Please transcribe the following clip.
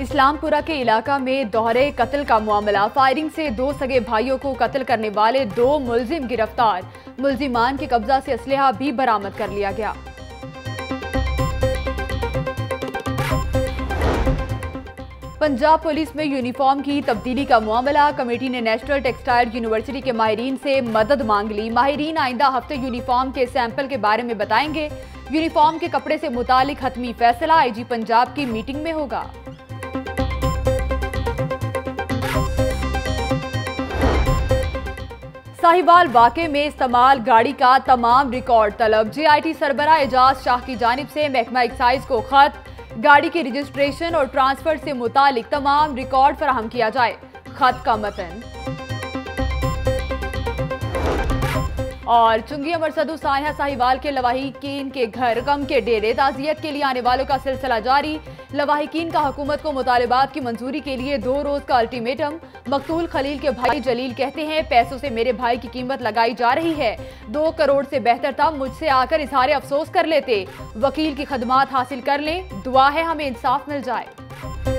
اسلام پورہ کے علاقہ میں دوہرے قتل کا معاملہ۔ فائرنگ سے دو سگے بھائیوں کو قتل کرنے والے دو ملزم گرفتار۔ ملزمان کے قبضہ سے اسلحہ بھی برامت کر لیا گیا۔ پنجاب پولیس میں یونیفارم کی تبدیلی کا معاملہ۔ کمیٹی نے نیشنل ٹیکسٹائل یونیورسٹی کے ماہرین سے مدد مانگ لی۔ ماہرین آئندہ ہفتے یونیفارم کے سیمپل کے بارے میں بتائیں گے۔ یونیفارم کے کپڑے سے متعلق حتمی فیصلہ۔ آئی جی پنجاب کی میٹنگ میں ہوگا۔ ساہیوال واقع میں استعمال گاڑی کا تمام ریکارڈ طلب۔ جے آئی ٹی سربراہ اعجاز شاہ کی جانب سے محکمہ ایکسائز کو خط۔ گاڑی کی رجسٹریشن اور ٹرانسفر سے متعلق تمام ریکارڈ فراہم کیا جائے۔ خط کا متن۔ اور چنگی امر صدو سائحہ ساہیوال کے لواحقین کے گھر غم کے ڈیرے، تعزیت کے لیے آنے والوں کا سلسلہ جاری۔ لواحقین کا حکومت کو مطالبات کی منظوری کے لیے دو روز کا الٹیمیٹم مقتول خلیل کے بھائی جلیل کہتے ہیں، پیسوں سے میرے بھائی کی قیمت لگائی جا رہی ہے۔ دو کروڑ سے بہتر تھا، مجھ سے آ کر اظہار افسوس کر لیتے۔ وکیل کی خدمات حاصل کر لیں۔ دعا ہے ہمیں انصاف مل جائے۔